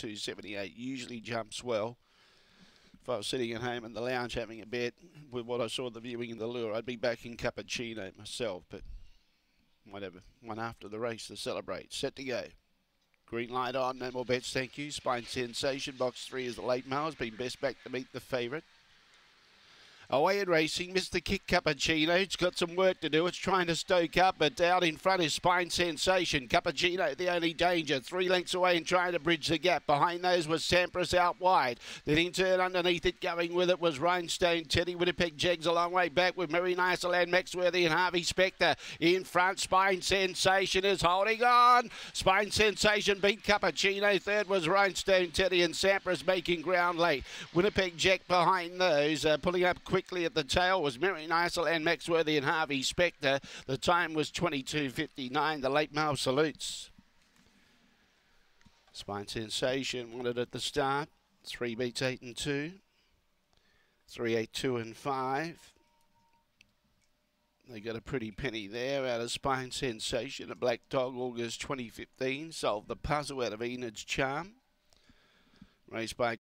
22.78. Usually jumps well. If I was sitting at home in the lounge having a bet with what I saw the viewing of the lure, I'd be backing Cappuccino myself, but whatever. One after the race to celebrate. Set to go. Green light on, no more bets, thank you. Spine Sensation, box three is the late mail, has been best back to meet the favourite. Away in racing, Mr. Kick Cappuccino. It's got some work to do. It's trying to stoke up, but out in front is Spine Sensation. Cappuccino, the only danger. Three lengths away and trying to bridge the gap. Behind those was Sampras out wide. Then in turn underneath it, going with it was Rhinestone Teddy. Winnipeg Jegs a long way back with Marine Iceland, Maxworthy and Harvey Spectre. In front, Spine Sensation is holding on. Spine Sensation beat Cappuccino. Third was Rhinestone Teddy and Sampras making ground late. Winnipeg Jack behind those, uh, pulling up quick quickly at the tail was Mary Nicel and Maxworthy and Harvey Spectre. The time was 22.59. The late mail salutes. Spine Sensation wanted at the start. Three beats eight and two. Three, eight, two and five. They got a pretty penny there out of Spine Sensation. A Black Dog, August 2015. Solved the puzzle out of Enid's Charm. Race by